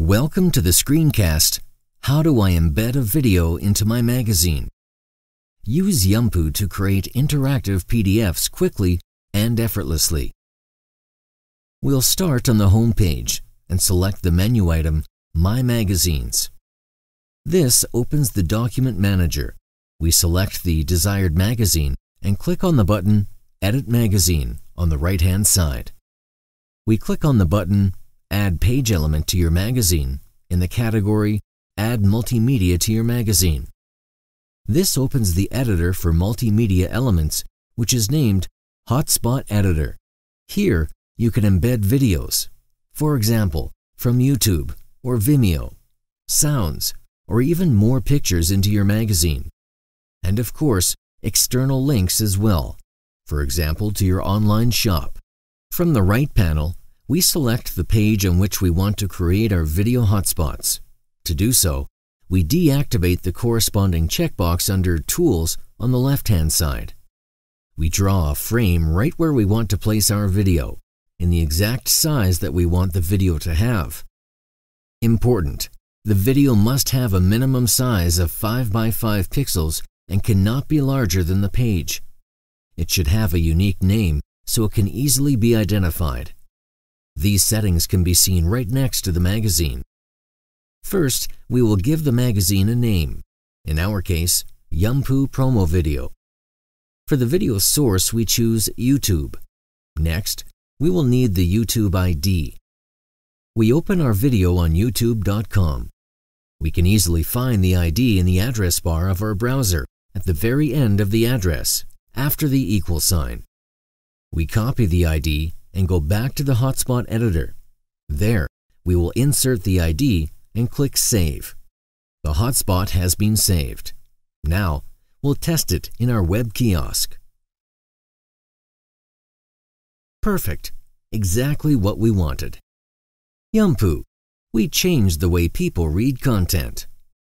Welcome to the screencast, How do I embed a video into my magazine? Use Yumpu to create interactive PDFs quickly and effortlessly. We'll start on the home page and select the menu item My Magazines. This opens the Document Manager. We select the desired magazine and click on the button Edit Magazine on the right-hand side. We click on the button Add Page Element to your magazine in the category Add Multimedia to your magazine. This opens the editor for multimedia elements, which is named Hotspot Editor. Here, you can embed videos, for example, from YouTube or Vimeo, sounds, or even more pictures into your magazine. And of course, external links as well, for example, to your online shop. From the right panel, we select the page on which we want to create our video hotspots. To do so, we deactivate the corresponding checkbox under Tools on the left-hand side. We draw a frame right where we want to place our video, in the exact size that we want the video to have. Important, the video must have a minimum size of 5 by 5 pixels and cannot be larger than the page. It should have a unique name so it can easily be identified. These settings can be seen right next to the magazine. First, we will give the magazine a name, in our case, Yumpu Promo Video. For the video source, we choose YouTube. Next, we will need the YouTube ID. We open our video on youtube.com. We can easily find the ID in the address bar of our browser at the very end of the address, after the equal sign. We copy the ID and go back to the hotspot editor. There, we will insert the ID and click Save. The hotspot has been saved. Now, we'll test it in our web kiosk. Perfect. Exactly what we wanted. Yumpu. We changed the way people read content.